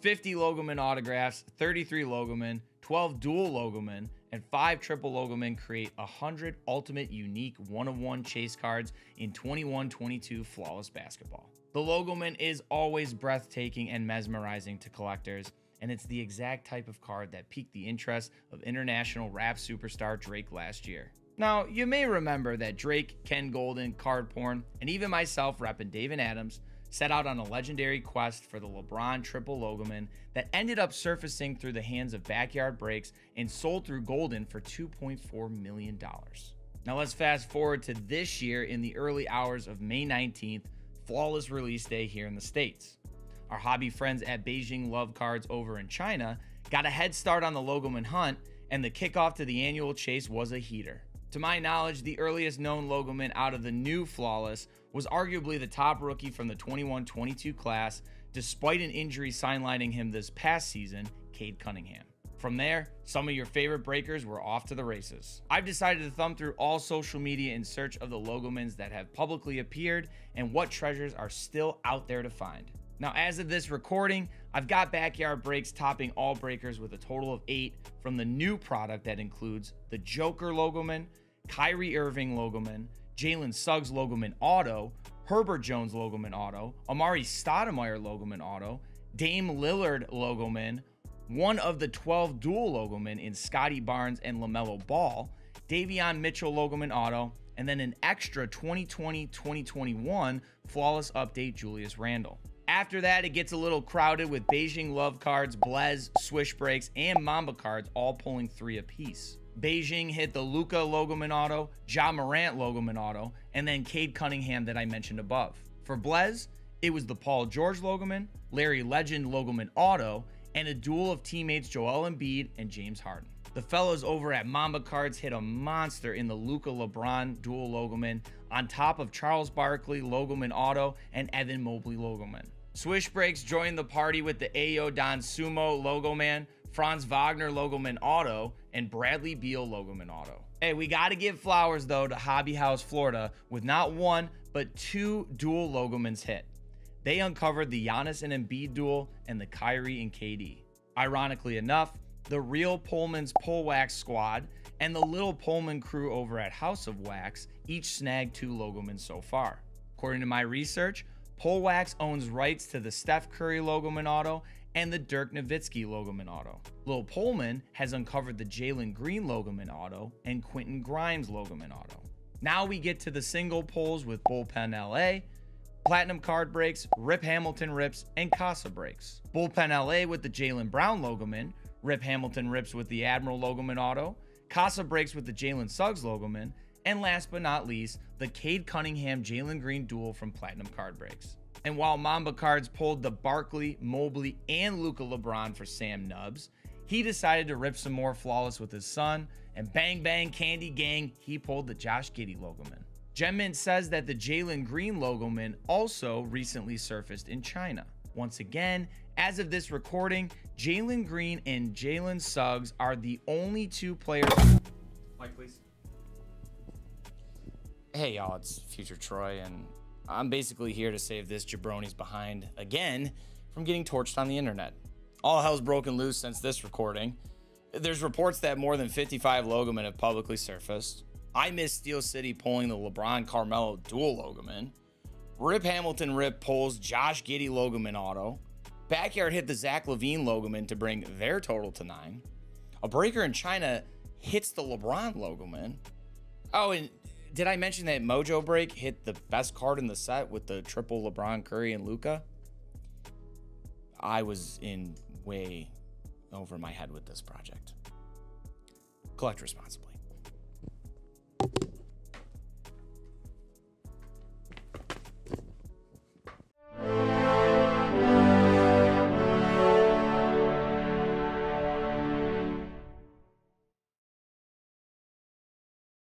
50 Logoman autographs, 33 Logoman, 12 dual Logoman, and 5 triple Logoman create 100 ultimate unique one of one chase cards in 21 22 flawless basketball. The Logoman is always breathtaking and mesmerizing to collectors, and it's the exact type of card that piqued the interest of international rap superstar Drake last year. Now, you may remember that Drake, Ken Goldin, Card Porn, and even myself repping Dave and Adam's set out on a legendary quest for the LeBron triple Logoman that ended up surfacing through the hands of Backyard Breaks and sold through Goldin for $2.4 million. Now let's fast forward to this year in the early hours of May 19th, flawless release day here in the States. Our hobby friends at Beijing Love Cards over in China got a head start on the Logoman hunt, and the kickoff to the annual chase was a heater. To my knowledge, the earliest known Logoman out of the new Flawless was arguably the top rookie from the 21 22 class, despite an injury sidelining him this past season, Cade Cunningham. From there, some of your favorite breakers were off to the races. I've decided to thumb through all social media in search of the Logomans that have publicly appeared and what treasures are still out there to find. Now, as of this recording, I've got backyard breaks topping all breakers with a total of eight from the new product that includes the Joker Logoman, Kyrie Irving Logoman, Jalen Suggs Logoman Auto, Herbert Jones Logoman Auto, Amar'e Stoudemire Logoman Auto, Dame Lillard Logoman, one of the 12 dual Logoman in Scottie Barnes and LaMelo Ball, Davion Mitchell Logoman Auto, and then an extra 2020-2021 flawless update Julius Randle. After that, it gets a little crowded with Beijing Love cards, Blez, Swish Breaks, and Mamba cards all pulling three apiece. Beijing hit the Luka Logoman auto, Ja Morant Logoman auto, and then Cade Cunningham that I mentioned above. For Blez, it was the Paul George Logoman, Larry Legend Logoman auto, and a duel of teammates Joel Embiid and James Harden. The fellows over at Mamba Cards hit a monster in the Luka LeBron dual Logoman on top of Charles Barkley Logoman auto and Evan Mobley Logoman. Swish Breaks joined the party with the Ayo Dosunmu Logo Man, Franz Wagner Logoman Auto, and Bradley Beal Logoman Auto. Hey, we got to give flowers though to Hobby House Florida with not one, but two dual Logo Logomans hit. They uncovered the Giannis and Embiid duel and the Kyrie and KD. Ironically enough, the real Pullman's Pull Wax squad and the little Pullman crew over at House of Wax each snagged two Logomans so far. According to my research, Pull Wax owns rights to the Steph Curry Logoman auto and the Dirk Nowitzki Logoman auto. Lil Pullman has uncovered the Jalen Green Logoman auto and Quentin Grimes Logoman auto. Now we get to the single pulls with Bullpen LA, Platinum Card Breaks, Rip Hamilton Rips, and Casa Breaks. Bullpen LA with the Jaylen Brown Logoman, Rip Hamilton Rips with the Admiral Logoman auto, Casa Breaks with the Jalen Suggs Logoman, and last but not least, the Cade Cunningham Jalen Green duel from Platinum Card Breaks. And while Mamba Cards pulled the Barkley, Mobley, and Luka LeBron for Sam Nubs, he decided to rip some more flawless with his son, and bang bang candy gang, he pulled the Josh Giddey Logoman. Gemmint says that the Jalen Green Logoman also recently surfaced in China. Once again, as of this recording, Jalen Green and Jalen Suggs are the only two players. Mike, please. Hey y'all, it's Future Troy, and I'm basically here to save this jabroni's behind again from getting torched on the internet. All hell's broken loose since this recording. There's reports that more than 55 Logomen have publicly surfaced. I miss Steel City pulling the LeBron Carmelo dual Logoman. Rip Hamilton Rip pulls Josh Giddey Logoman auto. Backyard hit the Zach LaVine Logoman to bring their total to nine. A breaker in China hits the LeBron Logoman. Oh, and did I mention that Mojo Break hit the best card in the set with the triple LeBron, Curry, and Luka? I was in way over my head with this project. Collect responsibly.